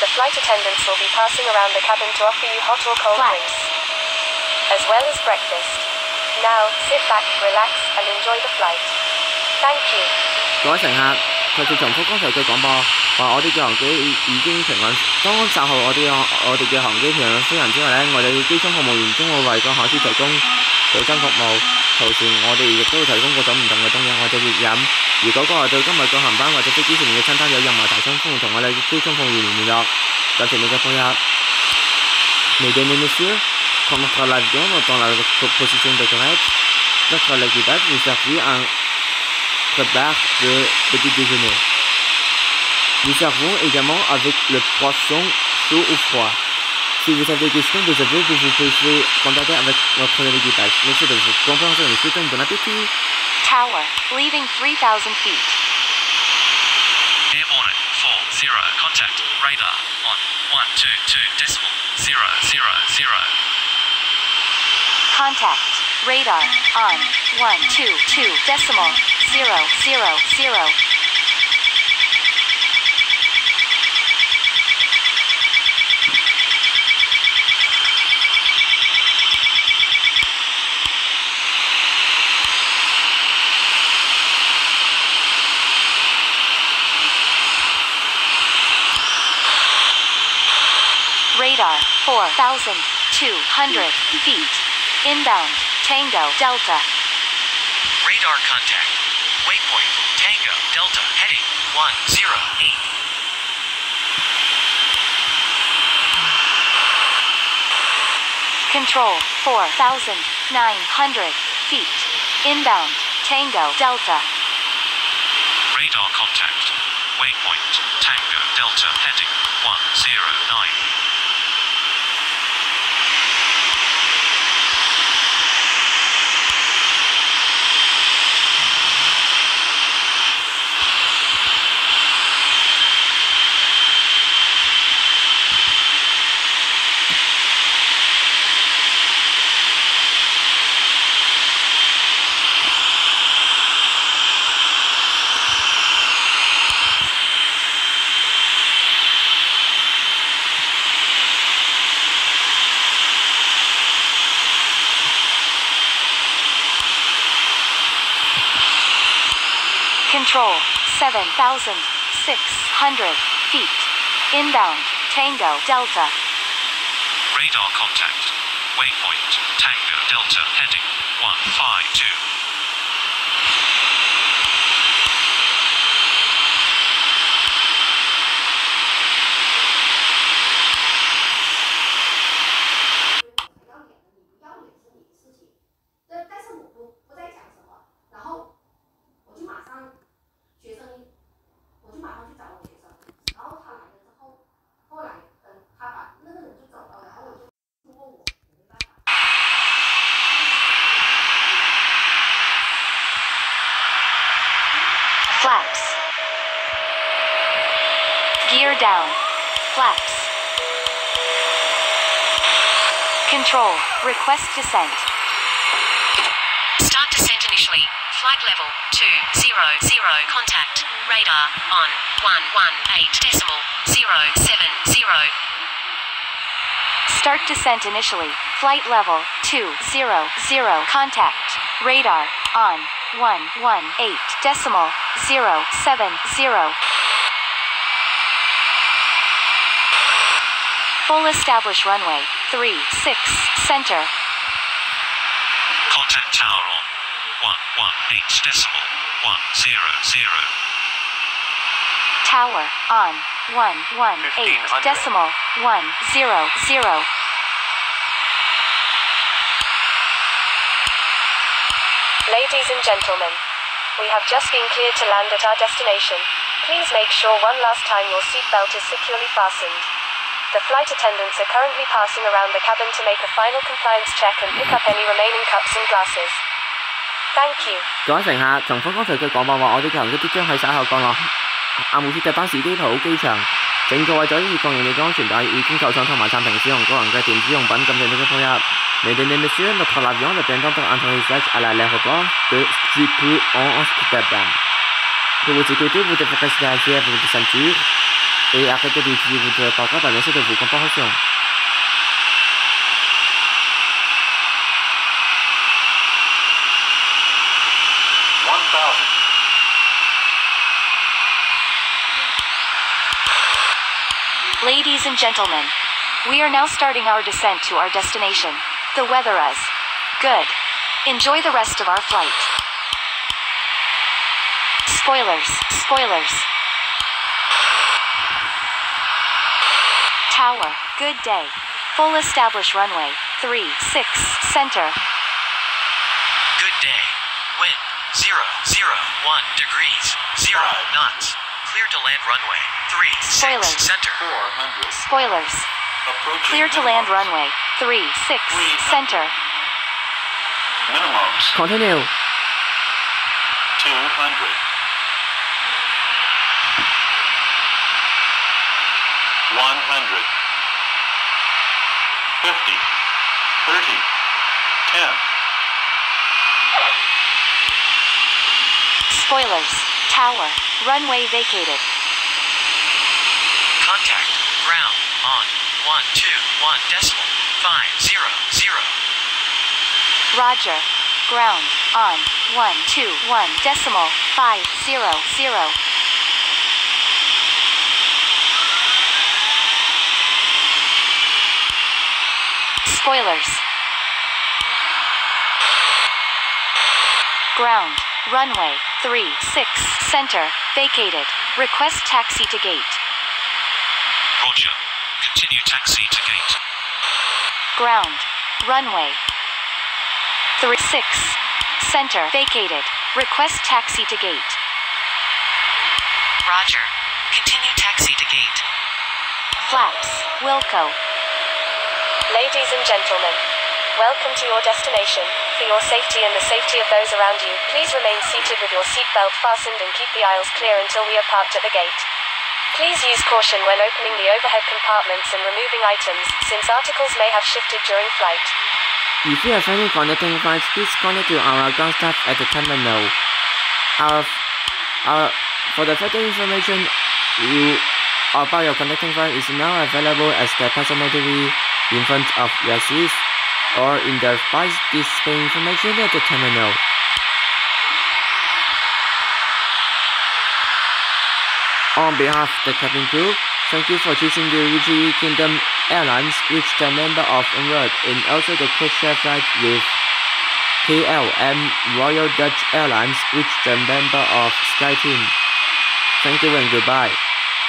The flight attendants will be passing around the cabin to offer you hot or cold Flight. drinks, as well as breakfast. Now, sit back, relax, and enjoy the flight. Thank you. 各位乘客，再次重复刚才嘅广播，话我哋嘅航机已已经平稳。当稍后我哋嘅我哋嘅航机平稳飞行之后呢，我哋嘅机舱服务员将会为个海狮提供早餐服务。 途前我哋亦都提供各種唔同嘅東西或者熱飲。如果各位對今日嘅航班或者飛機上面嘅餐單有任何提升，歡迎同我哋嘅機艙服務員聯絡。感謝你嘅配合。Mesdames et messieurs, quand notre avion est dans la position de grève, notre équipage vous servit un repas de petit déjeuner. Nous servons également avec le poisson chaud ou froid. Si vous avez des questions, vous avez, vous, vous pouvez contacter avec notre équipage. Merci de votre compréhension et souhaitons bon appétit. Tower, leaving 3,000 feet. Airborne 40, contact, radar on 122 decimal 000. Contact, radar, on, 122 Radar, 4,200 feet. Inbound, Tango, Delta. Radar contact. Waypoint Tango Delta heading 108. Control, 4,900 feet. Inbound, Tango, Delta. Radar contact. Waypoint Tango Delta heading 109. Control, 7,600 feet. Inbound, Tango, Delta. Radar contact. Waypoint Tango Delta heading 152. Flaps. Gear down. Flaps. Control, request descent. Start descent initially. Flight level 200. Contact. Radar on 118 decimal 070. Start descent initially. Flight level 200. Contact. Radar on 118 decimal 070. Full establish runway 3, 6, center. Contact tower on 118 decimal 100. Tower on 118 decimal 100. Ladies and gentlemen, we have just been cleared to land at our destination. Please make sure one last time your seatbelt is securely fastened. The flight attendants are currently passing around the cabin to make a final compliance check and pick up any remaining cups and glasses. Thank you. 各位乘客，重复刚才嘅广播话，我哋嘅航机即将喺稍后降落阿姆斯特丹市基普机场。整个为咗预防营你嘅安全带已经构想同埋暂停使用个人嘅电子用品，感谢你嘅配合。Mesdames et messieurs, notre avion est bientôt en atterrissage à l'aéroport de Tsipu en Amsterdam. Pour vous sécurité, vous devez rester assis avec vos ceintures. Et arrêtez votre à laisser de vos. Ladies and gentlemen, we are now starting our descent to our destination. The weather is good. Enjoy the rest of our flight. Spoilers, spoilers. Tower, good day. Full established runway, 3, 6, center. Good day. Wind, zero, zero, one degrees, zero knots. Clear to land runway, three, six, Spoilers. center. Four hundred. Spoilers. Approaching Clear to land runway, 3, 6, center. Minimums Continue. two hundred. Fifty. Thirty. Ten. Spoilers. Tower, runway vacated. Contact, ground, on, one, two, one decimal, five, zero, zero. Roger. Ground, on, 1, 2, 1, decimal, 5, 0, 0. Spoilers. Ground, runway, 3, 6, center, vacated. Request taxi to gate. Roger. Continue taxi to gate. Ground, runway. 3, 6, center, vacated. Request taxi to gate. Roger. Continue taxi to gate. Flaps, Wilco. Ladies and gentlemen, welcome to your destination. For your safety and the safety of those around you, please remain seated with your seatbelt fastened and keep the aisles clear until we are parked at the gate. Please use caution when opening the overhead compartments and removing items, since articles may have shifted during flight. If you have any connecting flights, please connect to our ground staff at the terminal. Our, our, for the further information, you about your connecting flight is now available as the passenger in front of your seats or in the price display information at the terminal. On behalf of the cabin crew, thank you for choosing the Luigi Kingdom Airlines, which the member of Emirates and also the codeshare flight with KLM Royal Dutch Airlines, which the member of SkyTeam. Thank you and goodbye.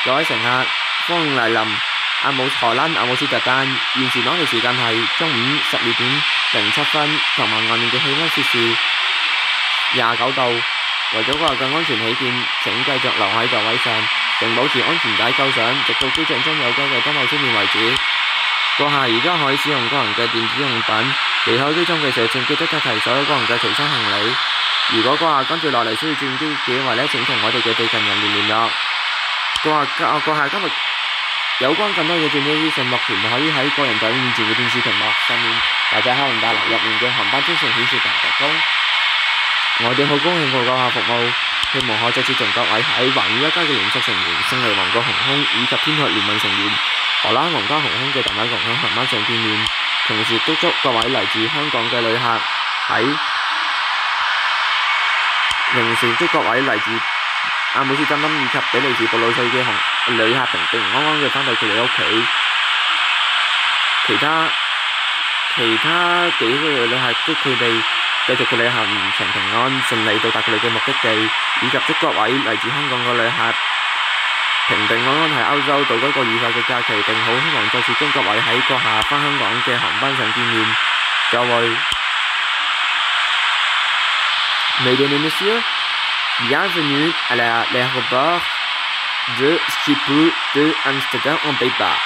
Gói sẵn hạn, phong lại lầm. 阿姆荷蘭阿姆斯特丹，現時當地時間係中午十二點零七分，同埋外面嘅氣温攝氏廿九度。為咗個更安全起見，請繼續留喺座位上，並保持安全帶扣上，直到機長將有關嘅燈號熄滅為止。閣下而家可以使用個人嘅電子用品，離開機艙嘅時候請記得帶齊所有個人嘅隨身行李。如果閣下跟住落嚟需要轉機嘅話咧，請同我哋嘅地勤人員聯絡。閣下閣下今日有關更多嘅轉機資訊，目前可以喺個人酒店面前嘅電視屏幕上面或者喺大樓入面嘅航班資訊顯示屏提供。我哋好高興為閣下服務，希望可再次同各位喺環宇一家嘅聯屬成員勝利皇國航空以及天海聯盟成員荷蘭皇家航空嘅大馬航空航班上見面，同時督祝各位嚟自香港嘅旅客喺同時祝各位嚟自阿姆斯特丹以及比利時布魯塞嘅旅客平平安安嘅翻到佢哋屋企。其他其他幾個旅客祝佢哋繼續嘅旅行程平安順利到達佢哋嘅目的地，以及祝各位嚟自香港嘅旅客平平安安喺歐洲度過一個愉快嘅假期，並好希望再次跟各位喺閣下返香港嘅航班上見面。各位，Mesdames et messieurs, bienvenue à la- l'aéroport de Schiphol de Amsterdam en Pays-Bas.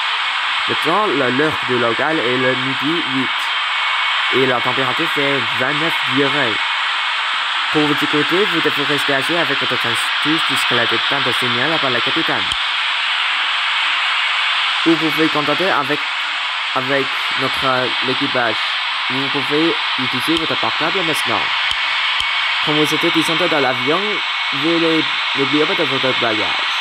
Le temps, l'heure de local est le midi 8 et la température fait 29 degrés. Pour vous écouter, vous devez rester assis avec votre ceinture jusqu'à la détente de signal par la capitaine. Vous pouvez contacter avec, avec notre l'équipage. Vous pouvez utiliser votre portable maintenant. Quand vous êtes descendu dans l'avion, veuillez n'oubliez pas de votre bagage.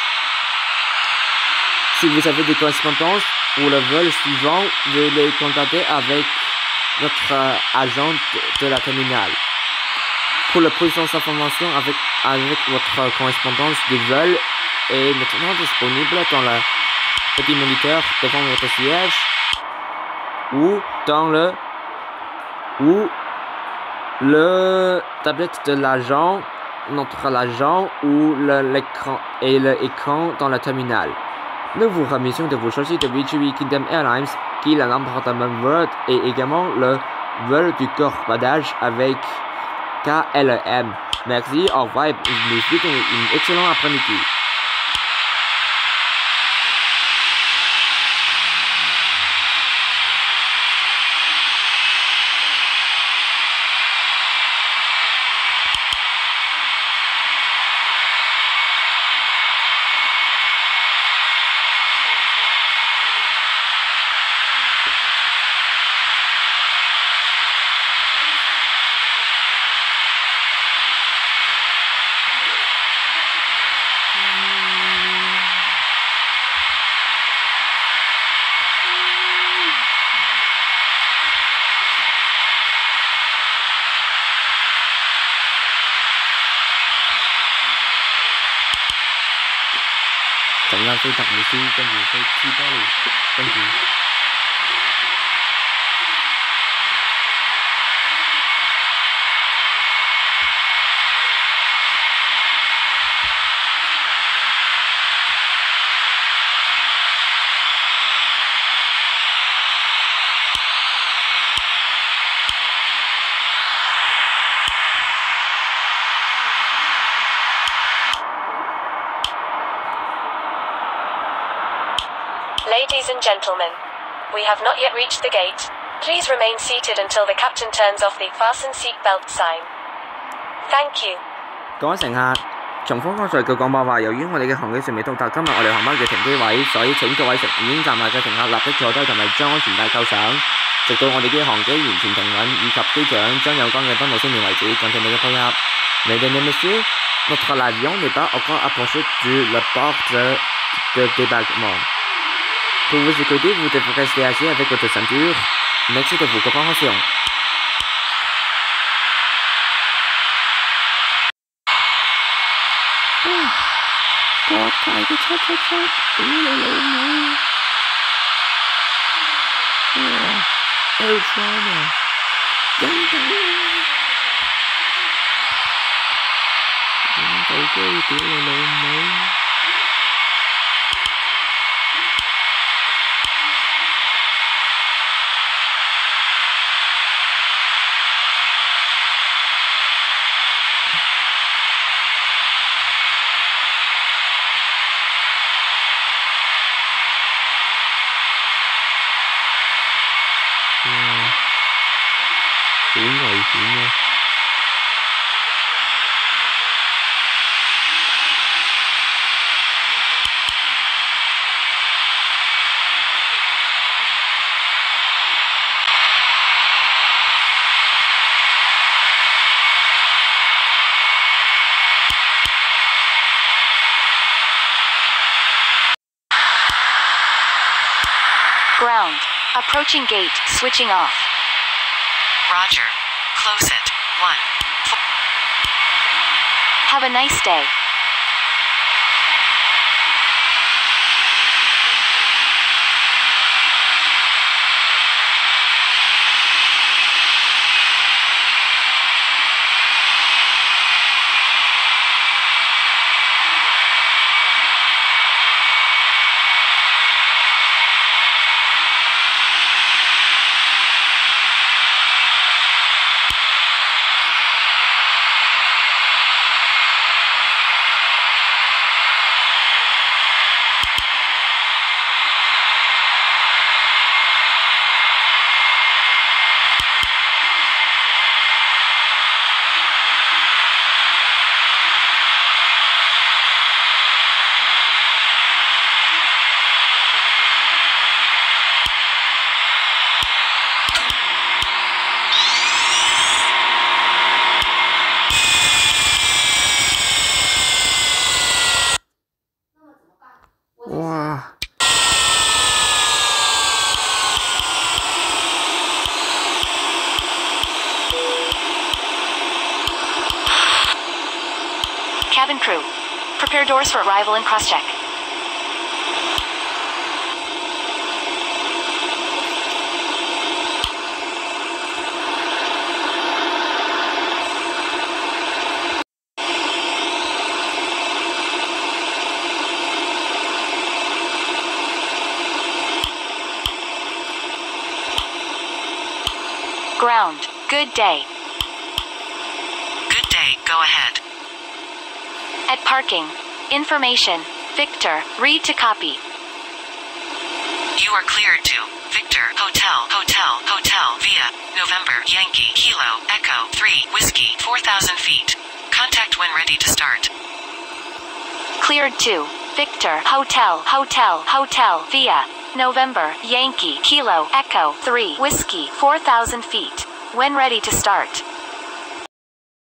Si vous avez des correspondances pour le vol suivant, veuillez les contacter avec notre euh, agent de, la terminale. Pour la puissance d'information avec, avec votre correspondance de vol est maintenant disponible dans le petit moniteur devant votre siège ou dans le ou le tablette de l'agent, notre agent ou l'écran et l'écran dans le terminal. Nous vous remercions de vous choisir de VGV Kingdom Airlines qui le même vol et également le vol du corbadage avec KLM. Merci, au revoir et nous une excellente après-midi. 非常开心，跟住飞去巴黎，跟住。and gentlemen, we have not yet reached the gate. Please remain seated until the captain turns off the fasten seatbelt sign. Thank you. 各位乘客，重复刚才嘅广播话，由于我哋嘅航机尚未到达今日我哋航班嘅停机位，所以请各位乘已经站立嘅乘客立即坐低同埋将安全带扣上，直到我哋嘅航机完全停稳，以及机长将有关嘅登陆声明为止。感谢你嘅配合。Mesdames et messieurs, notre avion n'est pas encore approché du le port de, de débarquement. Pour vous sécurité, vous devez rester assis avec votre ceinture. Merci de votre compréhension. 國 Junior. Ground. Approaching gate. Switching off. Roger. Close it. 1. Have a nice day. Cabin crew. Prepare doors for arrival and cross-check. Ground. Good day. Good day, go ahead. At parking. Information. Victor. Read to copy. You are cleared to Victor Hotel Hotel Hotel via November Yankee Kilo Echo 3 Whiskey 4000 feet. Contact when ready to start. Cleared to Victor Hotel Hotel Hotel via November Yankee Kilo Echo 3 Whiskey 4000 feet. When ready to start.